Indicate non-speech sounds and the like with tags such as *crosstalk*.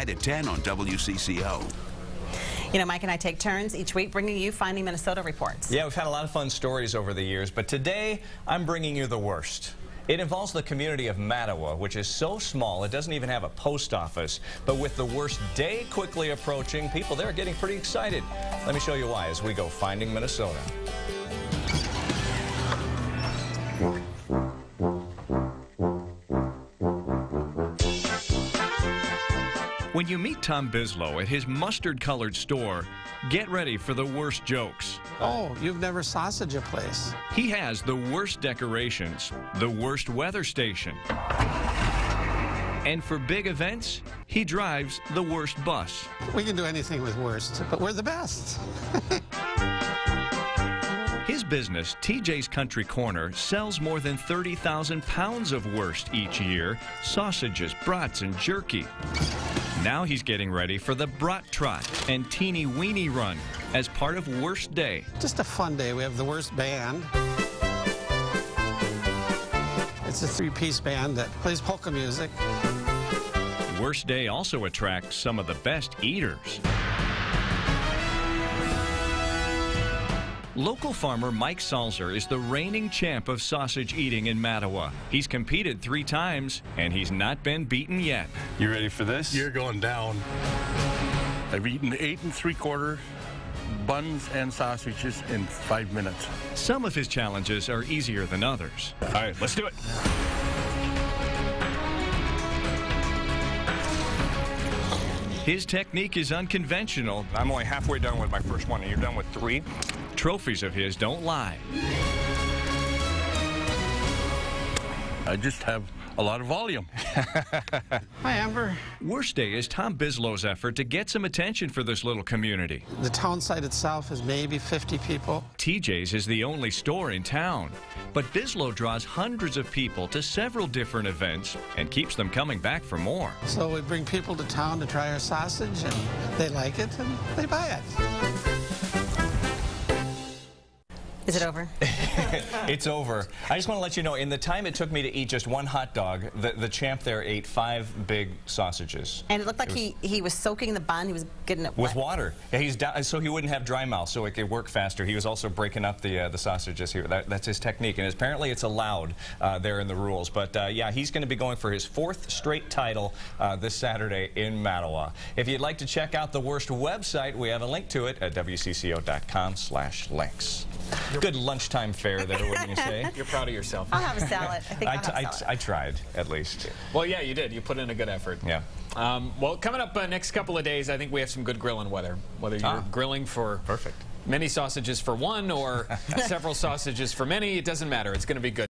tonight at 10 on WCCO. You know, Mike and I take turns each week bringing you Finding Minnesota reports. Yeah, we've had a lot of fun stories over the years, but today I'm bringing you the worst. It involves the community of Mahtowa, which is so small it doesn't even have a post office. But with the worst day quickly approaching, people there are getting pretty excited. Let me show you why as we go Finding Minnesota. When you meet Tom Bislow at his mustard-colored store, get ready for the worst jokes. Oh, you've never sausage a place. He has the worst decorations, the worst weather station. And for big events, he drives the worst bus. We can do anything with worst, but we're the best. *laughs* His business, TJ's Country Corner, sells more than 30,000 pounds of wurst each year, sausages, brats, and jerky. Now he's getting ready for the Brat Trot and Teeny Weeny Run as part of Wurst Day. Just a fun day. We have the worst band. It's a three-piece band that plays polka music. Wurst Day also attracts some of the best eaters. Local farmer Mike Salzer is the reigning champ of sausage eating in Mahtowa. He's competed three times, and he's not been beaten yet. You ready for this? You're going down. I've eaten eight and three quarter buns and sausages in five minutes. Some of his challenges are easier than others. All right, let's do it. His technique is unconventional. I'm only halfway done with my first one, and you're done with three. Trophies of his don't lie. I just have a lot of volume. *laughs* Hi, Amber. Wurst Day is Tom Bislow's effort to get some attention for this little community. The town site itself is maybe 50 people. TJ's is the only store in town, but Bislow draws hundreds of people to several different events and keeps them coming back for more. So we bring people to town to try our sausage, and they like it, and they buy it. Is it over? *laughs* it's over. I just want to let you know, in the time it took me to eat just one hot dog, the, the champ there ate five big sausages. And it looked like it he, he was soaking the bun. He was getting it With wet. water. Yeah, he's down, so he wouldn't have dry mouth, so it could work faster. He was also breaking up the, uh, the sausages here. That, that's his technique, and apparently it's allowed uh, there in the rules. But uh, yeah, he's going to be going for his fourth straight title uh, this Saturday in Mahtowa. If you'd like to check out the worst website, we have a link to it at wcco.com slash links. Good lunchtime fare there, wouldn't you say? *laughs* You're proud of yourself. I'll have a salad. I think I, I'll have I, salad. I tried, at least. Well, yeah, you did. You put in a good effort. Yeah. Um, well, coming up uh, next couple of days, I think we have some good grilling weather. Whether you're Ah. grilling for Perfect. many sausages for one or *laughs* several sausages for many, it doesn't matter. It's going to be good.